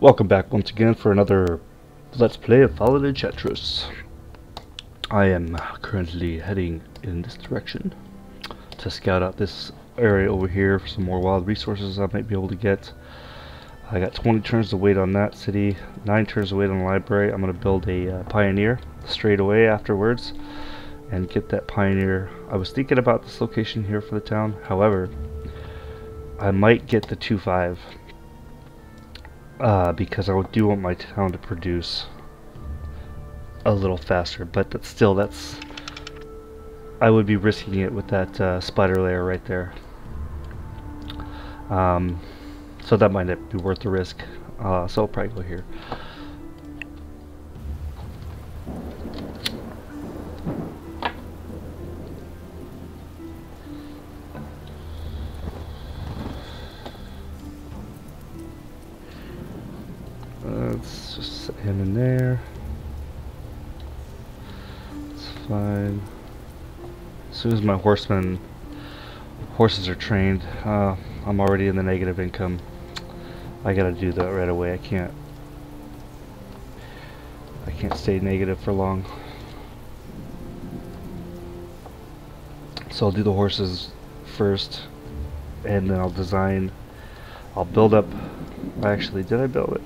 Welcome back once again for another Let's Play of Fallen Enchantress. I am currently heading in this direction to scout out this area over here for some more wild resources I might be able to get. I got 20 turns to wait on that city, 9 turns to wait on the library. I'm going to build a uh, pioneer straight away afterwards and get that pioneer. I was thinking about this location here for the town, however, I might get the 2-5 uh, because I do want my town to produce a little faster, but that's still, that's, I would be risking it with that uh, spider layer right there. Um, so that might not be worth the risk, uh, so I'll probably go here. There. It's fine. As soon as my horsemen horses are trained, uh, I'm already in the negative income. I gotta do that right away. I can't I can't stay negative for long. So I'll do the horses first and then I'll design I'll build up actually did I build it?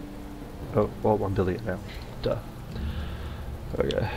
Oh, well, I'm building it now. Okay.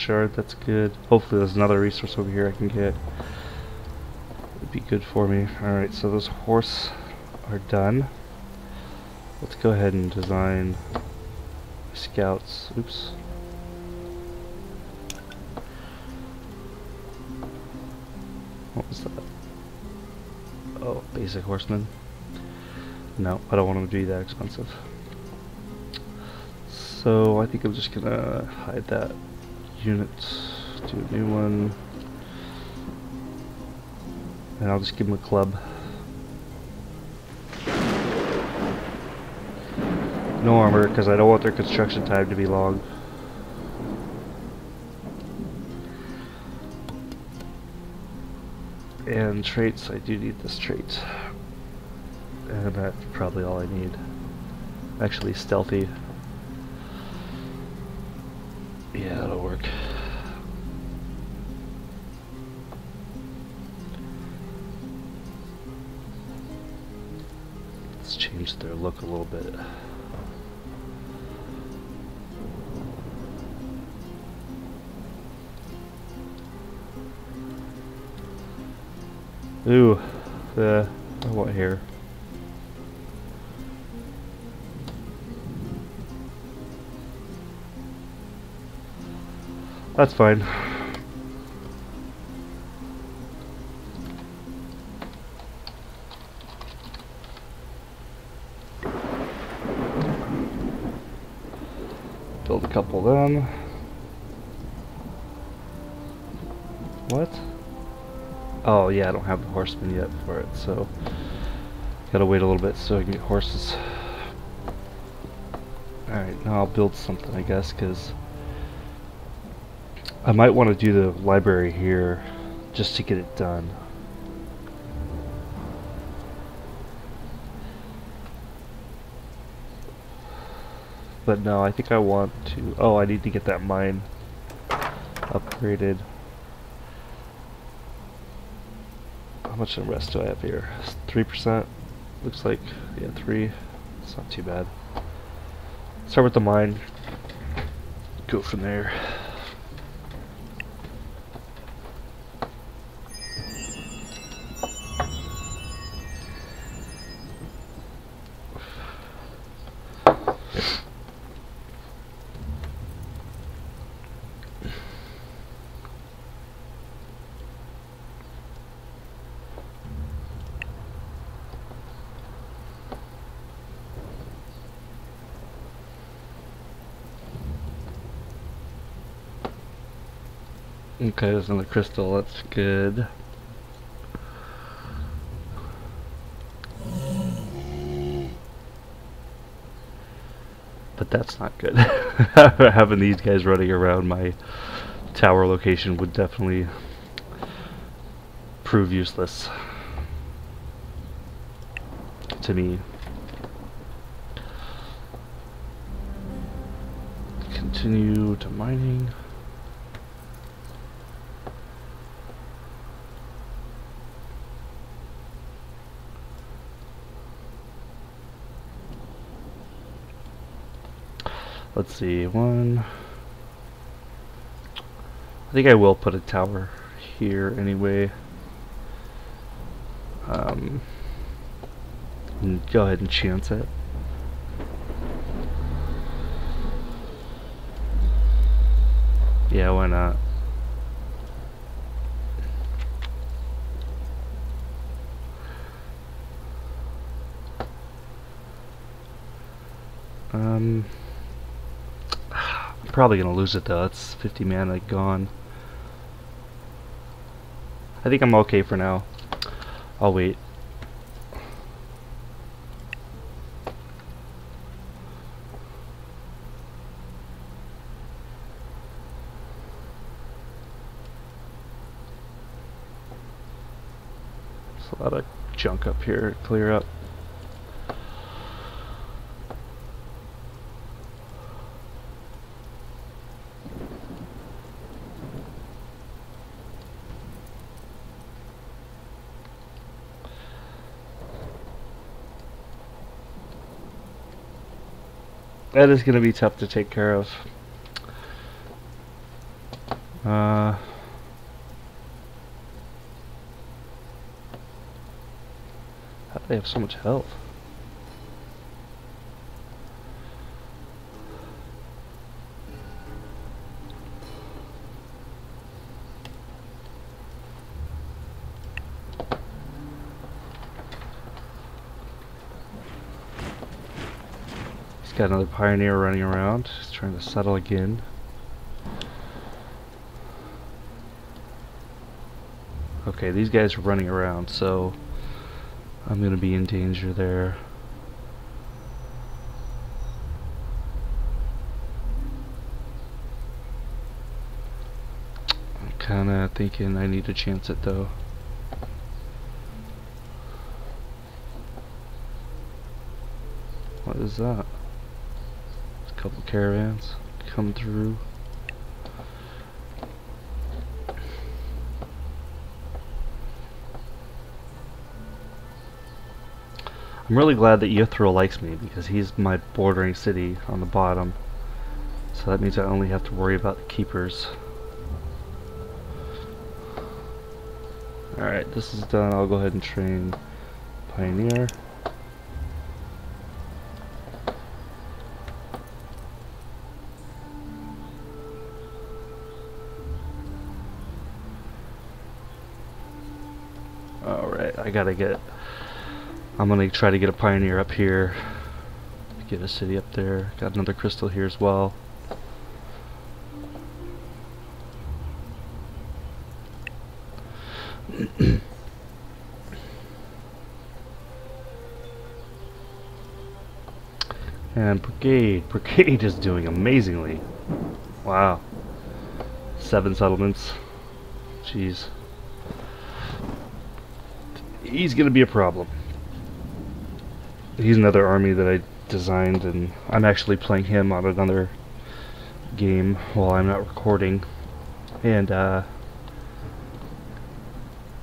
Shard, that's good. Hopefully there's another resource over here I can get. It'd be good for me. Alright, so those horse are done. Let's go ahead and design scouts. Oops. What was that? Oh, basic horseman. No, I don't want them to be that expensive. So I think I'm just gonna hide that unit, to a new one, and I'll just give them a club. No armor, because I don't want their construction time to be long. And traits, I do need this trait. And that's probably all I need. Actually, stealthy. Yeah, that'll work. Let's change their look a little bit. Ooh, the want hair. That's fine. Build a couple of them. What? Oh yeah, I don't have the horsemen yet for it, so gotta wait a little bit so I can get horses. Alright, now I'll build something I guess, because I might want to do the library here just to get it done. But no, I think I want to... Oh, I need to get that mine upgraded. How much of the rest do I have here? 3%? Looks like, yeah, 3. It's not too bad. Start with the mine. Go from there. Okay, there's another crystal, that's good. But that's not good. Having these guys running around my tower location would definitely prove useless to me. Continue to mining. Let's see, one. I think I will put a tower here anyway. Um, go ahead and chance it. Yeah, why not? Um, Probably gonna lose it though. It's 50 mana like gone. I think I'm okay for now. I'll wait. There's a lot of junk up here. Clear up. That is going to be tough to take care of. Uh, how do they have so much health? Got another pioneer running around. Trying to settle again. Okay, these guys are running around, so I'm gonna be in danger there. I'm kinda thinking I need to chance it though. What is that? Couple caravans come through. I'm really glad that Yithril likes me because he's my bordering city on the bottom. So that means I only have to worry about the keepers. Alright, this is done. I'll go ahead and train Pioneer. I gotta get... I'm gonna try to get a pioneer up here. Get a city up there. Got another crystal here as well. and Brigade. Brigade is doing amazingly. Wow. Seven settlements. Jeez he's gonna be a problem. He's another army that I designed, and I'm actually playing him on another game while I'm not recording. And uh,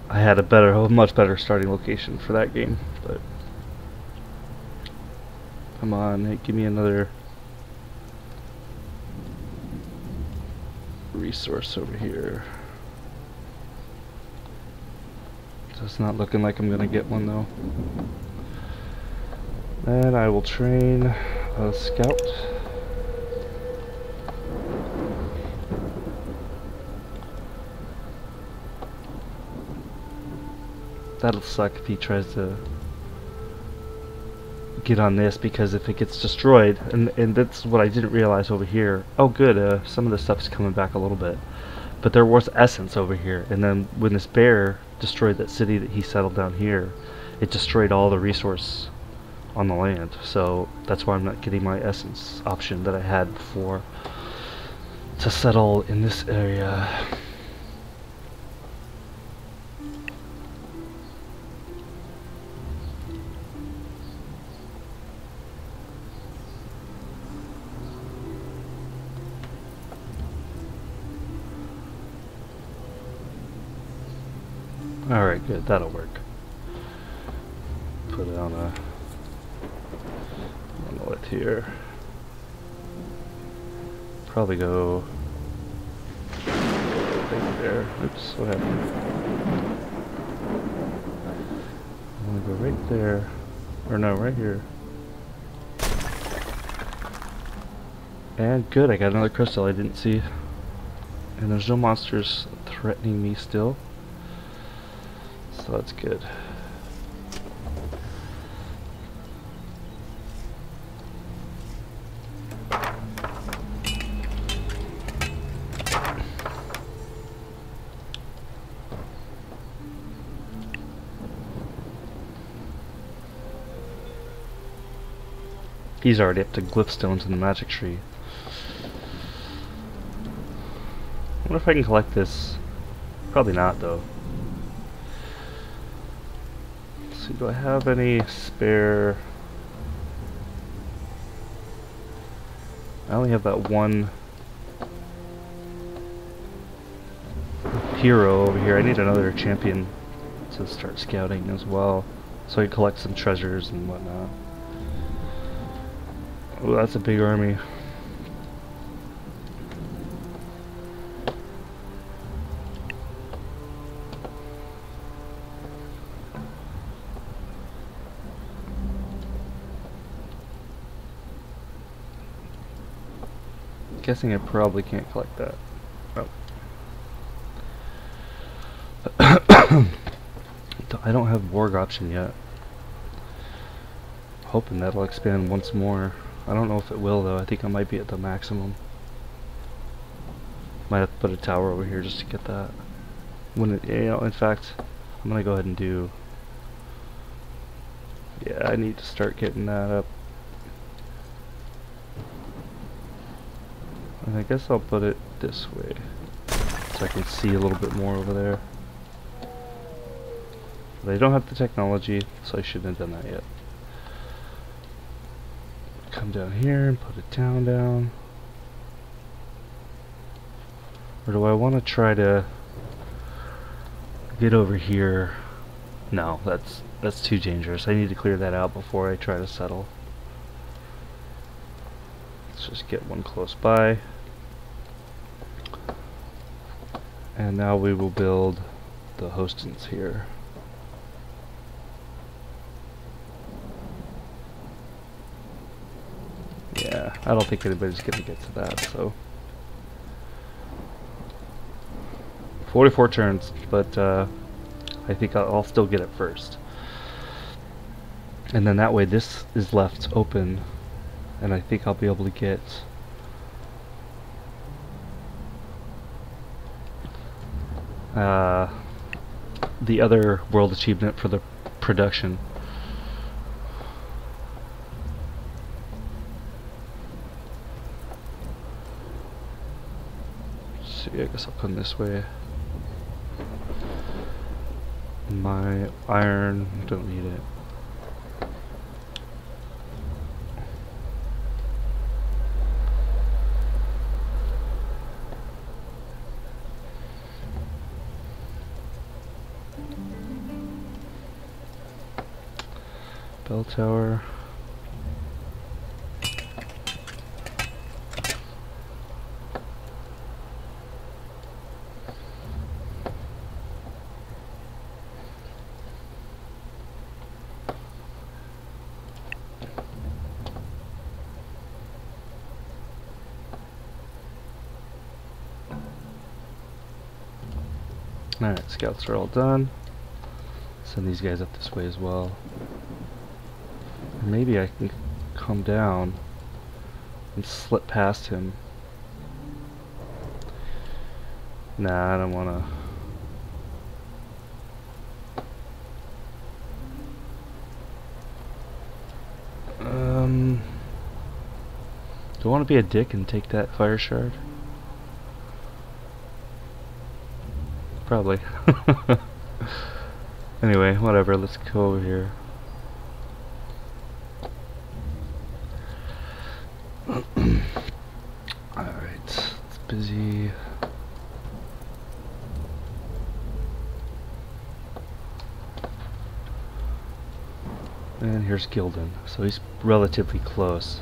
I had a better, a much better starting location for that game. But come on, hey, give me another resource over here. So it's not looking like I'm gonna get one though. Then I will train a scout. That'll suck if he tries to get on this because if it gets destroyed, and, and that's what I didn't realize over here. Oh good, uh, some of the stuff's coming back a little bit. But there was essence over here, and then when this bear destroyed that city that he settled down here, it destroyed all the resource on the land. So that's why I'm not getting my essence option that I had before to settle in this area. Alright, good, that'll work. Put it on a monolith here. Probably go right there. Oops, what happened? I'm gonna go right there. Or no, right here. And good, I got another crystal I didn't see. And there's no monsters threatening me still so that's good. He's already up to glyph stones in the magic tree. I wonder if I can collect this. Probably not though. See, do I have any spare... I only have that one hero over here. I need another champion to start scouting as well. So I can collect some treasures and whatnot. Oh, that's a big army. Guessing I probably can't collect that. Oh. I don't have Borg option yet. Hoping that'll expand once more. I don't know if it will though. I think I might be at the maximum. Might have to put a tower over here just to get that. When it, you know, in fact, I'm gonna go ahead and do. Yeah, I need to start getting that up. And I guess I'll put it this way so I can see a little bit more over there. They don't have the technology, so I shouldn't have done that yet. Come down here and put a town down. Or do I want to try to get over here? No, that's that's too dangerous. I need to clear that out before I try to settle. Let's just get one close by. And now we will build the hostings here. Yeah, I don't think anybody's gonna get to that, so. 44 turns, but uh, I think I'll, I'll still get it first. And then that way this is left open, and I think I'll be able to get uh, the other world achievement for the production. see, I guess I'll come this way. My iron, don't need it. Bell tower. Alright, scouts are all done. Send these guys up this way as well. Maybe I can come down and slip past him. Nah, I don't wanna. Um, do I want to be a dick and take that fire shard? Probably. anyway, whatever, let's go over here. Alright, it's busy. And here's Gilden, so he's relatively close.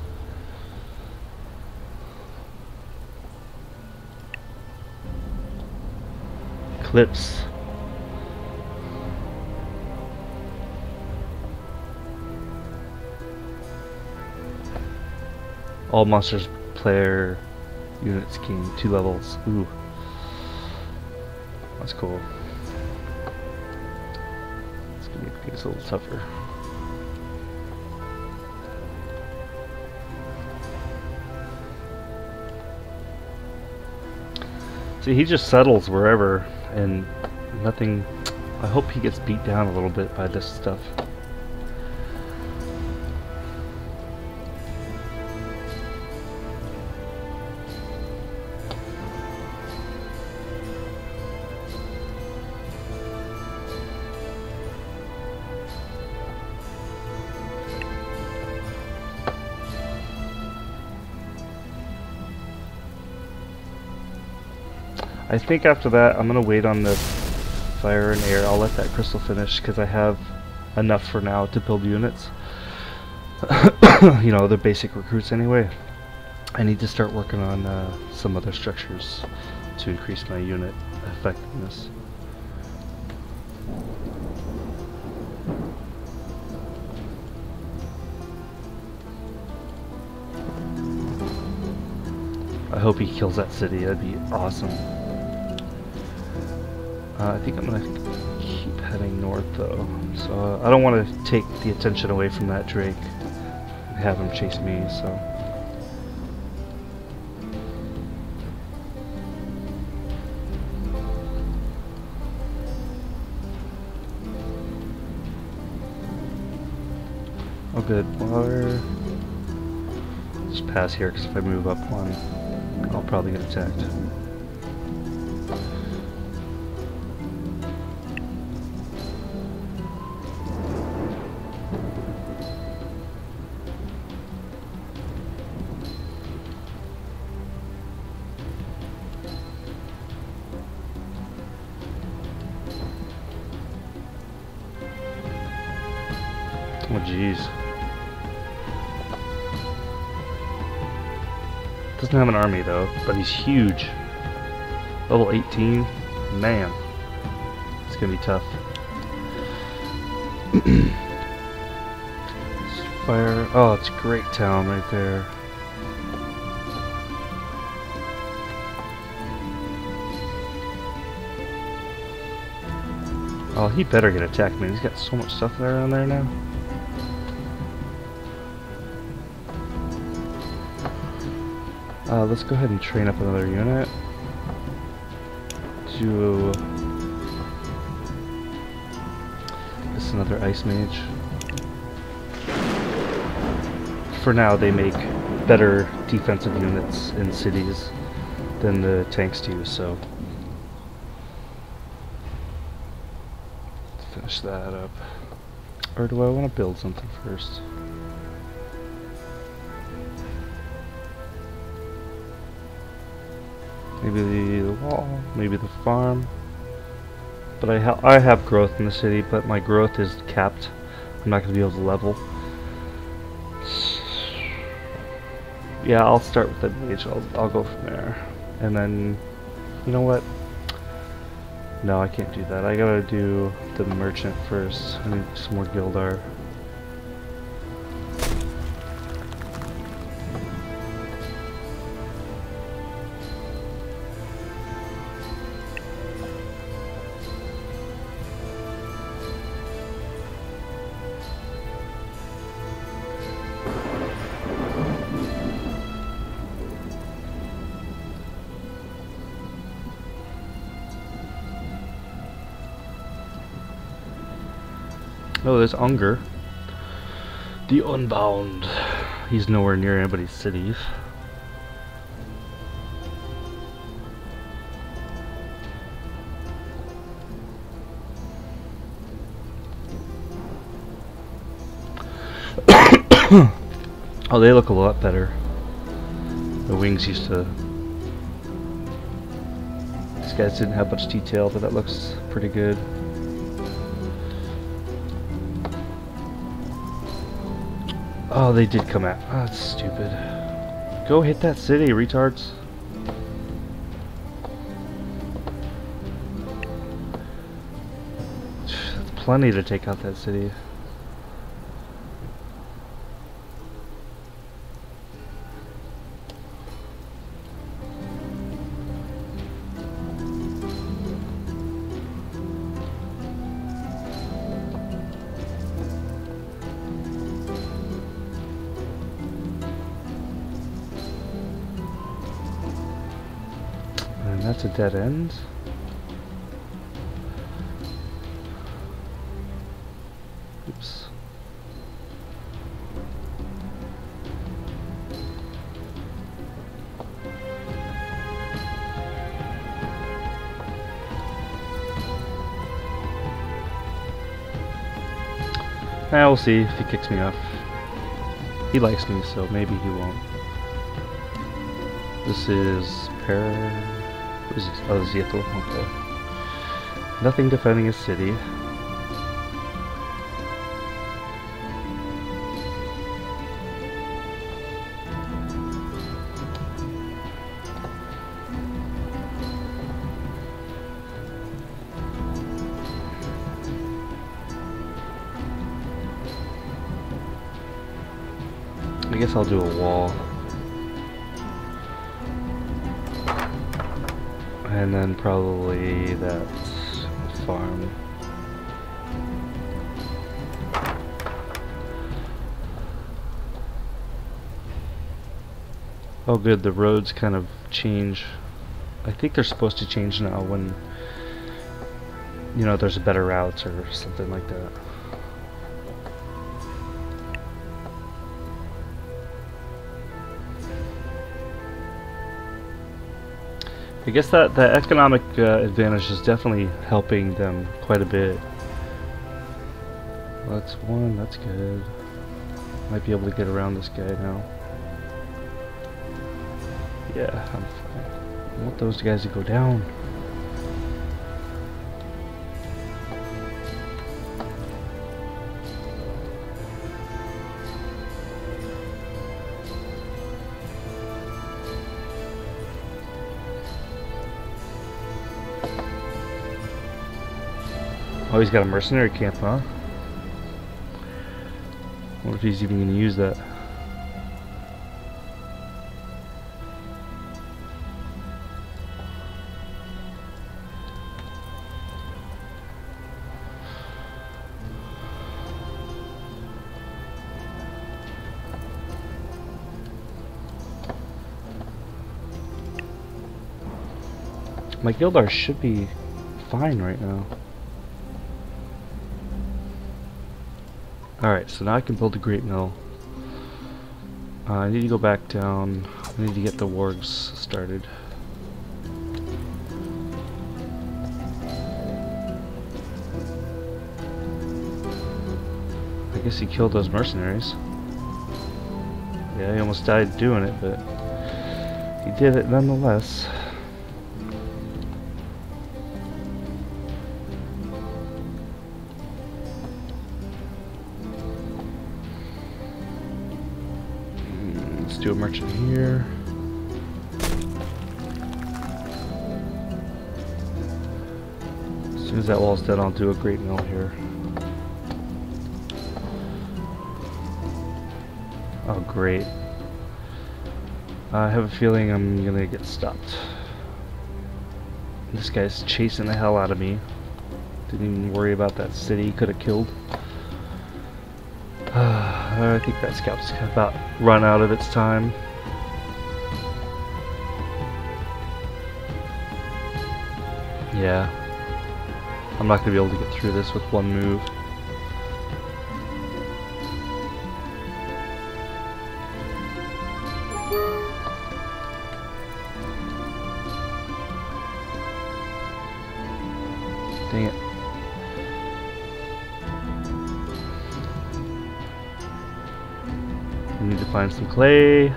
Clips. All monsters player units gain two levels. Ooh. That's cool. It's gonna make things a little tougher. See, he just settles wherever, and nothing... I hope he gets beat down a little bit by this stuff. I think after that I'm gonna wait on the fire and air. I'll let that crystal finish because I have enough for now to build units. you know, the basic recruits anyway. I need to start working on uh, some other structures to increase my unit effectiveness. I hope he kills that city, that'd be awesome. Uh, I think I'm gonna keep heading north though. So I don't want to take the attention away from that Drake and have him chase me, so. Oh good, water. Just pass here because if I move up one, I'll probably get attacked. Oh jeez. Doesn't have an army though, but he's huge. Level 18. Man. It's gonna be tough. Fire. Oh, it's a great town right there. Oh, he better get attacked, man. He's got so much stuff around there now. Uh, let's go ahead and train up another unit. To this another ice mage. For now, they make better defensive units in cities than the tanks do. So finish that up. Or do I want to build something first? Maybe the, wall, maybe the farm. But I, ha I have growth in the city, but my growth is capped. I'm not going to be able to level. Yeah, I'll start with the mage. I'll, I'll go from there. And then, you know what? No, I can't do that. I gotta do the merchant first. I need some more Gildar. There's Unger. The Unbound. He's nowhere near anybody's cities. oh, they look a lot better. The wings used to... These guys didn't have much detail, but that looks pretty good. Oh, they did come out. Oh, that's stupid. Go hit that city, retards. That's plenty to take out that city. Dead end. Oops. We'll see if he kicks me off. He likes me, so maybe he won't. This is Paris. Oh, okay. Nothing defending a city. I guess I'll do a wall. And then probably that farm. Oh good, the roads kind of change. I think they're supposed to change now when, you know, there's a better routes or something like that. I guess that the economic uh, advantage is definitely helping them quite a bit. Well, that's one, that's good. Might be able to get around this guy now. Yeah, I'm fine. I want those guys to go down. Oh, he's got a mercenary camp, huh? What if he's even going to use that? My Gildar should be fine right now. Alright, so now I can build a great mill. Uh, I need to go back down. I need to get the wargs started. I guess he killed those mercenaries. Yeah, he almost died doing it, but he did it nonetheless. Here. As soon as that wall's dead, I'll do a great mill here. Oh, great. I have a feeling I'm gonna get stopped. This guy's chasing the hell out of me. Didn't even worry about that city could have killed. I think that scout's about run out of its time. Yeah. I'm not going to be able to get through this with one move. Clay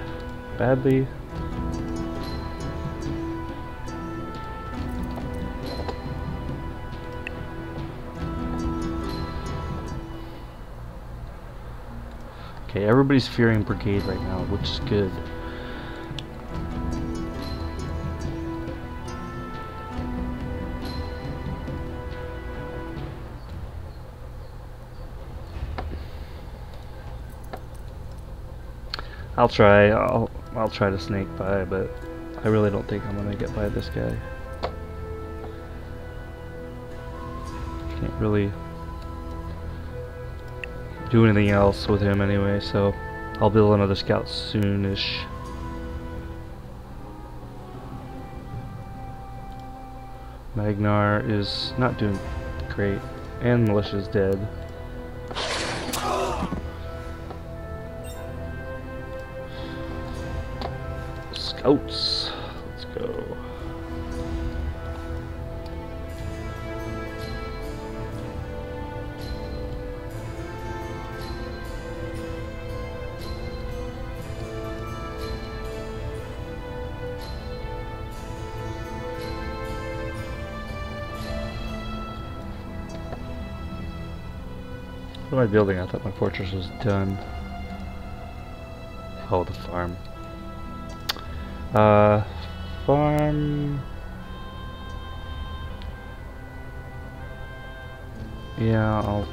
badly. Okay, everybody's fearing Brigade right now, which is good. I'll try. I'll I'll try to snake by, but I really don't think I'm gonna get by this guy. Can't really do anything else with him anyway, so I'll build another scout soonish. Magnar is not doing great, and Militia's dead. Scouts. Let's go. What am I building? I thought my fortress was done. Oh, the farm. Uh, farm. Yeah, I'll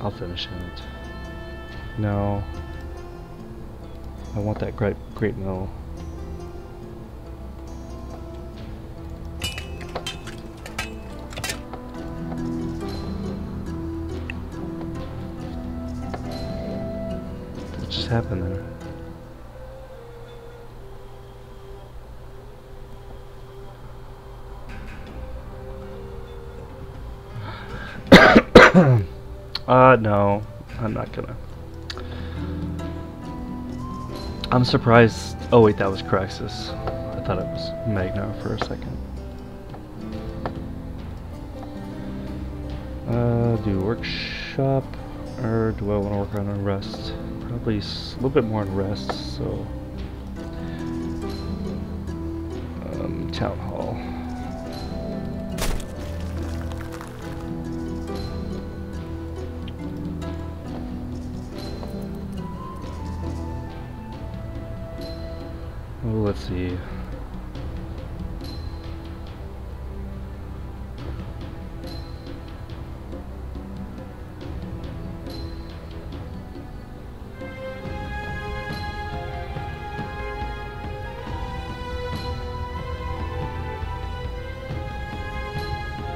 I'll finish it. No. I want that great great mill. What just happened there? Uh, no. I'm not gonna. I'm surprised. Oh, wait, that was Kraxis. I thought it was Magnar for a second. Uh, do workshop, or do I want to work on a rest? Probably a little bit more on rest, so. Um, town hall.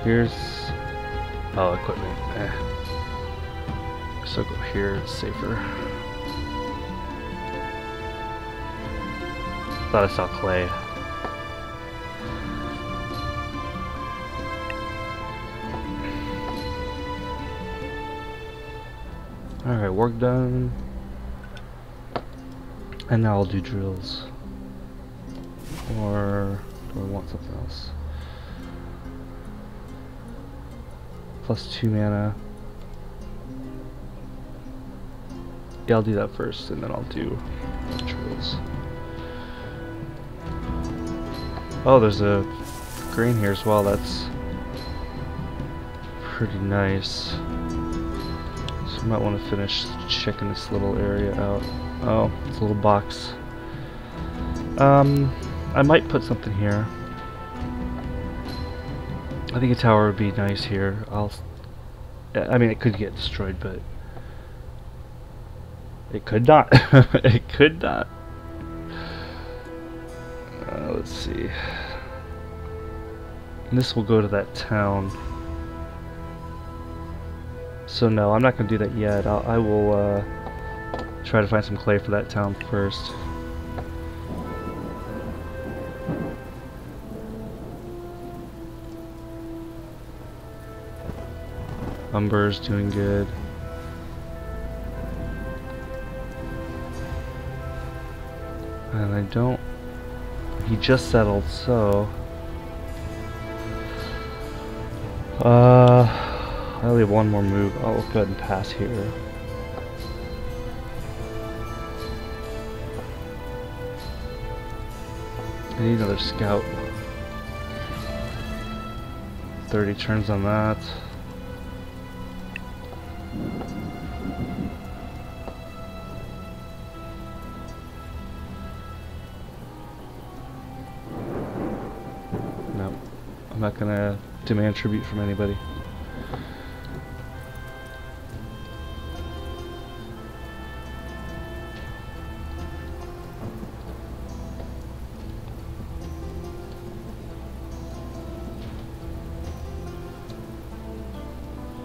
Here's oh equipment. Eh. So go here, it's safer. Thought I saw clay. Alright, work done. And now I'll do drills. Or do I want something else? Plus two mana. Yeah, I'll do that first, and then I'll do drills. Oh, there's a green here as well. That's pretty nice. So I might want to finish checking this little area out. Oh, it's a little box. Um, I might put something here. I think a tower would be nice here. I'll. I mean, it could get destroyed, but it could not. it could not. Uh, let's see. And this will go to that town. So no, I'm not going to do that yet. I'll, I will uh, try to find some clay for that town first. Umber's doing good. And I don't... He just settled, so... Uh, I only have one more move. I'll go ahead and pass here. I need another scout. 30 turns on that. Demand tribute from anybody.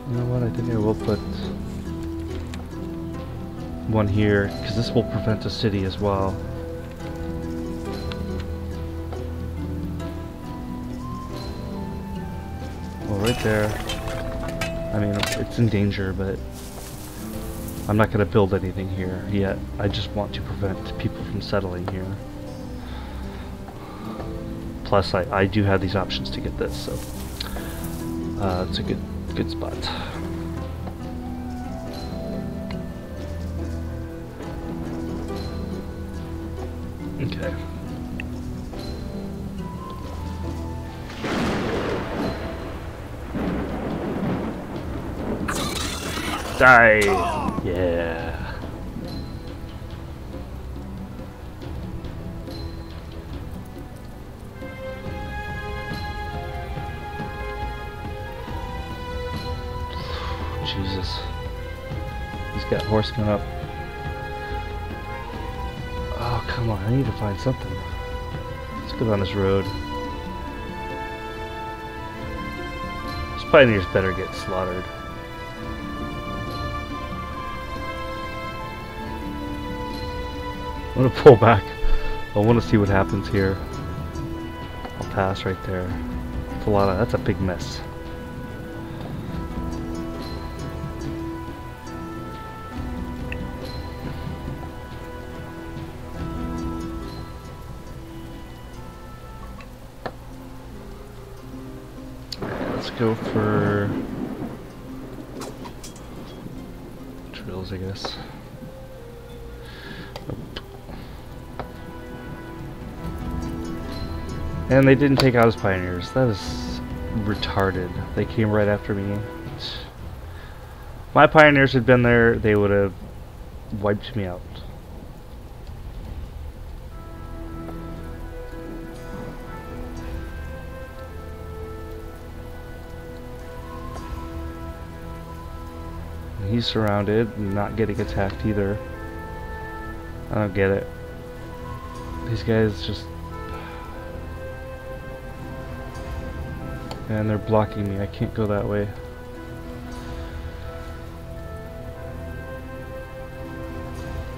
You know what, I think I will put one here, because this will prevent a city as well. Right there. I mean, it's in danger, but I'm not going to build anything here yet. I just want to prevent people from settling here. Plus, I, I do have these options to get this, so uh, it's a good good spot. Die! Yeah. Jesus. He's got horsemen up. Oh, come on. I need to find something. Let's go down this road. These pioneers better get slaughtered. I'm gonna pull back. I want to see what happens here. I'll pass right there. That's a lot of. That's a big mess. Let's go for drills, I guess. And they didn't take out his pioneers. That is retarded. They came right after me. My pioneers had been there, they would have wiped me out. He's surrounded, not getting attacked either. I don't get it. These guys just And they're blocking me. I can't go that way.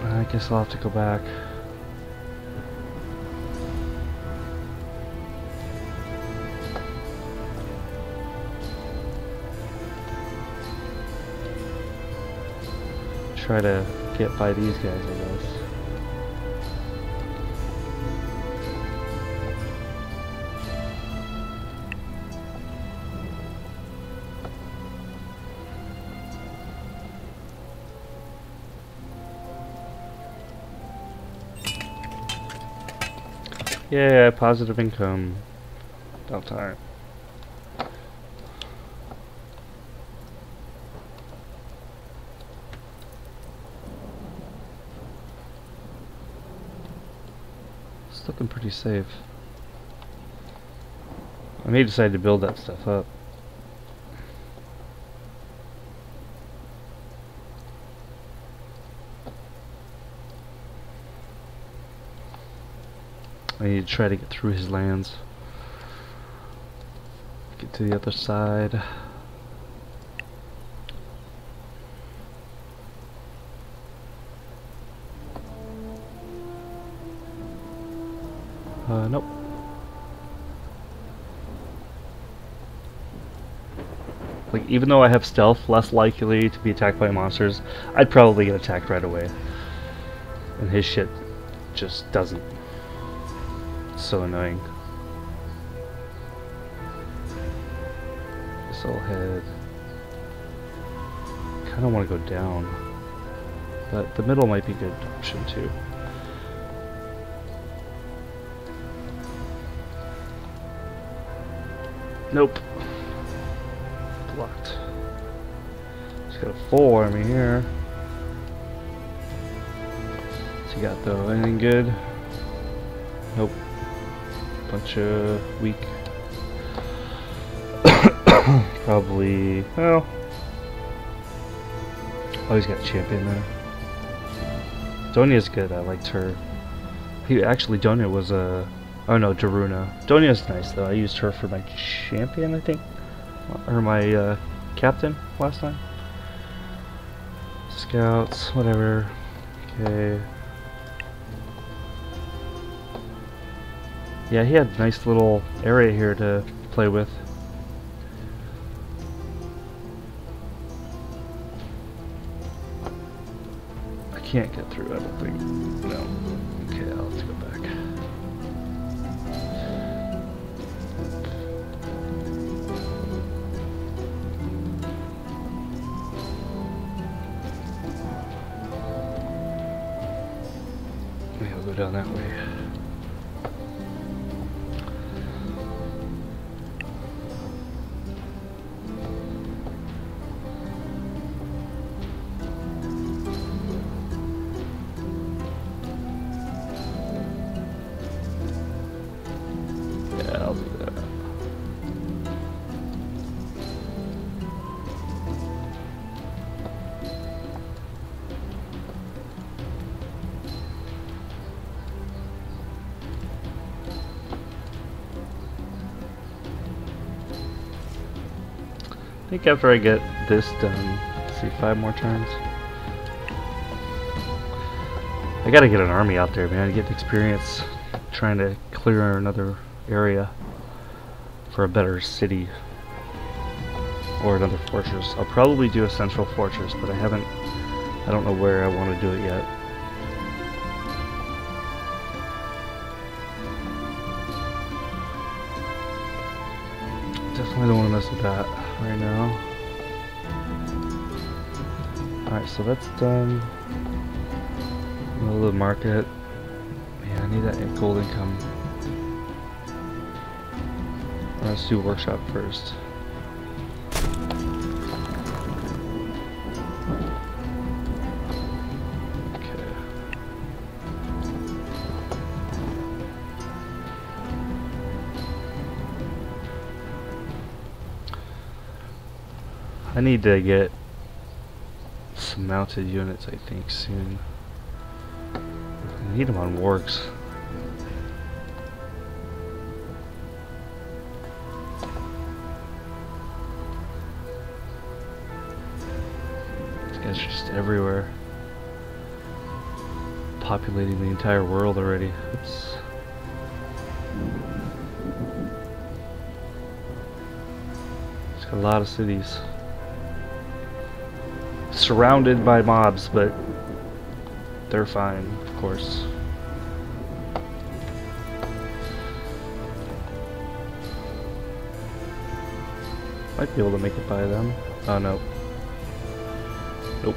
I guess I'll have to go back. Try to get by these guys, I guess. Yeah, positive income. Time. It's looking pretty safe. I may decide to build that stuff up. Need to try to get through his lands. Get to the other side. Uh, nope. Like, even though I have stealth, less likely to be attacked by monsters, I'd probably get attacked right away. And his shit just doesn't. So annoying. This I'll head... kind of want to go down. But the middle might be a good option too. Nope. Blocked. Just got a full army here. What's he got though? Anything good? Bunch of weak. Probably. Well. Oh, he's got champion there. Donia's good. I liked her. He actually Donia was a. Oh no, Daruna. Donia's nice though. I used her for my champion, I think, or my uh, captain last time. Scouts, whatever. Okay. Yeah, he had a nice little area here to play with. I can't get through, I don't think. No. Okay, I'll have to go back. Maybe I'll go down that think after I get this done, see, five more turns. I gotta get an army out there, man, get experience trying to clear another area for a better city or another fortress. I'll probably do a central fortress, but I haven't, I don't know where I want to do it yet. Definitely don't want to mess with that right now. Alright, so that's done. Of the market. Yeah, I need that gold income. Let's do workshop first. I need to get some mounted units, I think, soon. I need them on wargs. These guys are just everywhere. Populating the entire world already. Oops. It's got a lot of cities. Surrounded by mobs, but they're fine, of course. Might be able to make it by them. Oh no. Nope.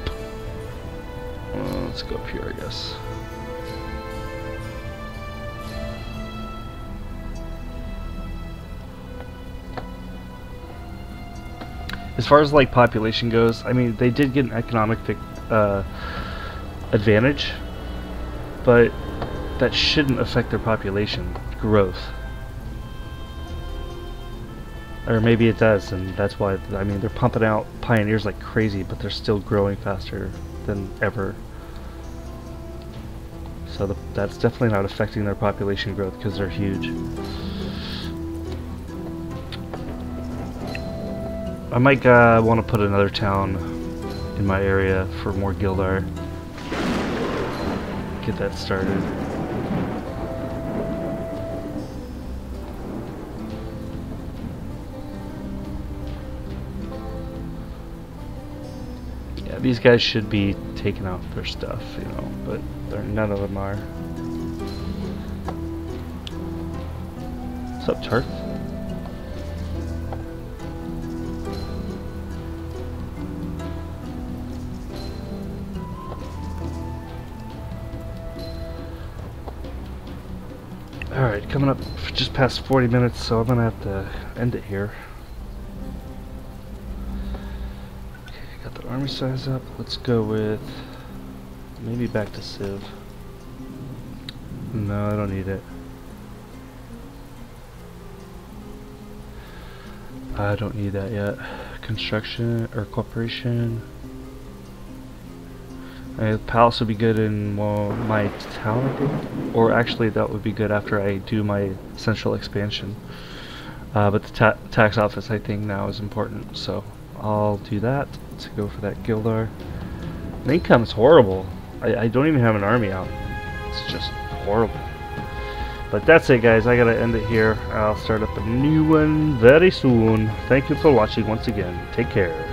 Uh, let's go up here, I guess. Far as like population goes, I mean they did get an economic uh, advantage, but that shouldn't affect their population growth. Or maybe it does, and that's why, I mean, they're pumping out pioneers like crazy, but they're still growing faster than ever. So the, that's definitely not affecting their population growth because they're huge. I might uh, want to put another town in my area for more Gildar. Get that started. Yeah, these guys should be taking out their stuff, you know, but none of them are. What's up, Tarth? Coming up just past 40 minutes, so I'm gonna have to end it here. Okay, got the army size up. Let's go with maybe back to Civ. No, I don't need it. I don't need that yet. Construction or corporation. Uh, palace would be good in well, my town, I think. Or actually, that would be good after I do my central expansion. Uh, but the ta tax office, I think, now is important. So I'll do that to go for that Gildar. The income's horrible. I, I don't even have an army out. It's just horrible. But that's it guys, I gotta end it here. I'll start up a new one very soon. Thank you for watching once again. Take care.